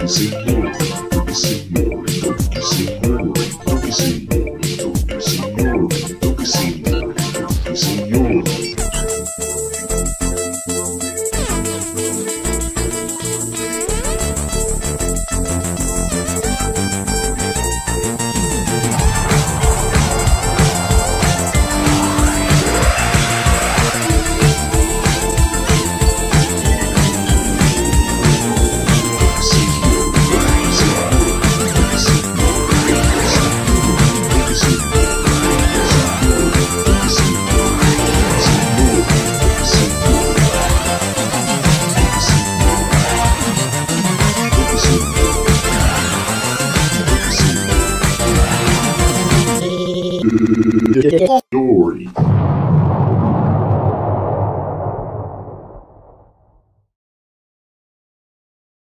focusing more, focusing more, focusing more, focusing Story.